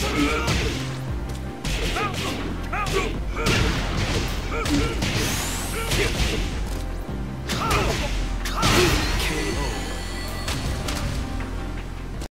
Mountain! Mountain!